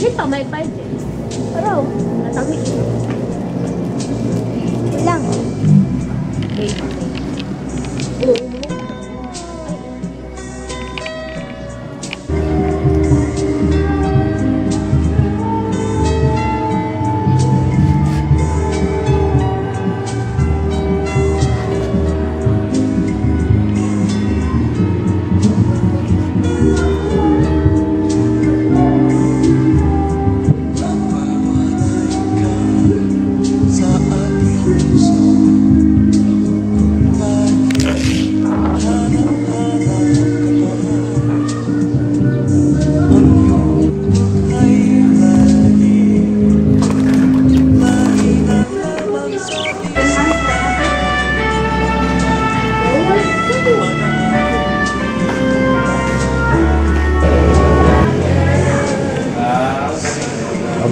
kita baik-baik deh. nggak datang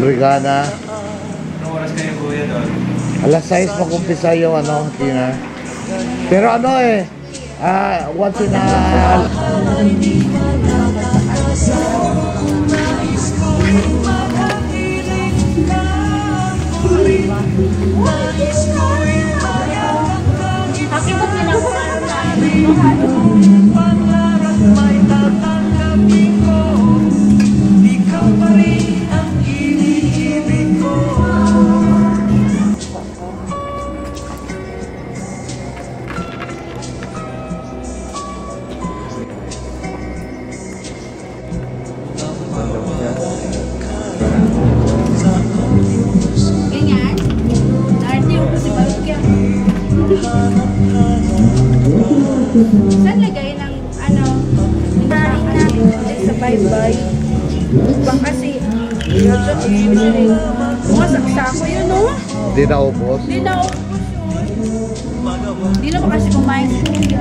Obrigada. Anong oras kayo kuya doon? Alas 6 mag-umpisa yung ano, dinner. Pero ano eh, ah, once in a... Pakibot na Saan lagay ng ano? Narin natin sa bye-bye. Bang kasi, yun sa mga saksako yun, no? Hindi na ubos. Hindi na ubos yun. Hindi na ba kasi kumain si Kuya?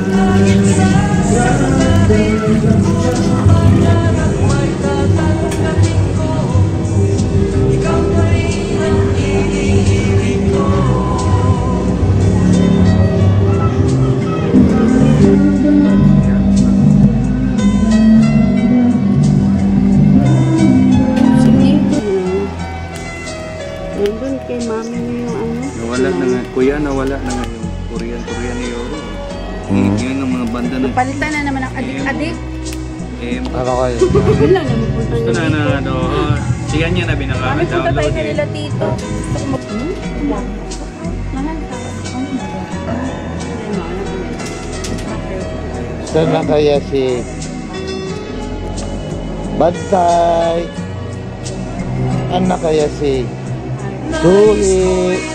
Nawala na nga. Kuya, nawala na nga yung Korean, Korean ni Euro. Hmm. Yun ang mga banda ng Palitan na naman ang adik-adik. M. Ano kayo? Yun lang naman punta Ito na na ano, oh, siya niya na Kami punta binaka-download tayo eh. kanila tito. Gusto ko mag- Hmm? Mahal ka. Saan na kaya si... Bantay! Saan na kaya si... Suhi! Saan na kaya si... Saan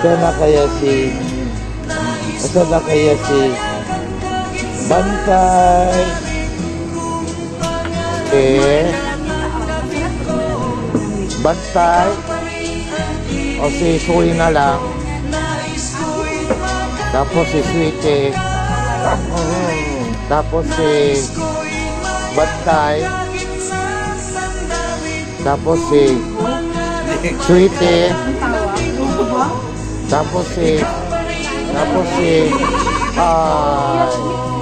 na kaya si... Bantay! Eh? Bantay? O si Suhi na lang? Tapos si Sweetie. Tapos si Bantay. Tapos si Sweetie. Tapos si Tapos si Ay